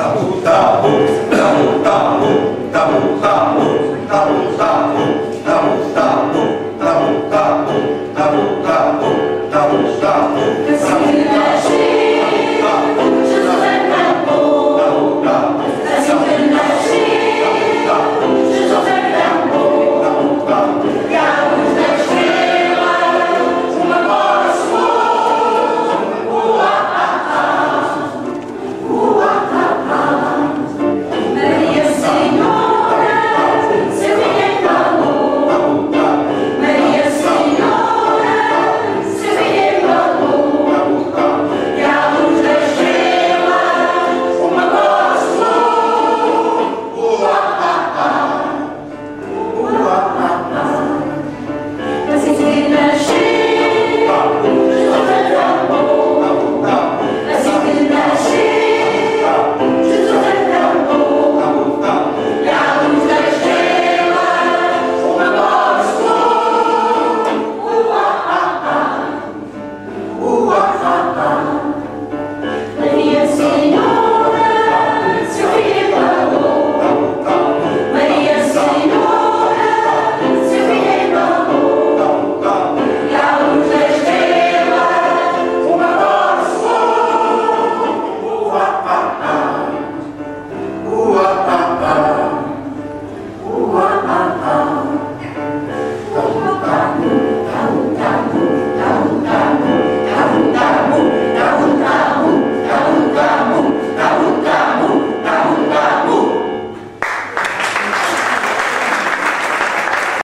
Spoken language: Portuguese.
tabu, tabu, tabu, tabu, tabu, tabu, tabu, tabu, tabu, tabu, tabu, tabu, tabu, tabu, tabu, tabu, tabu, tabu,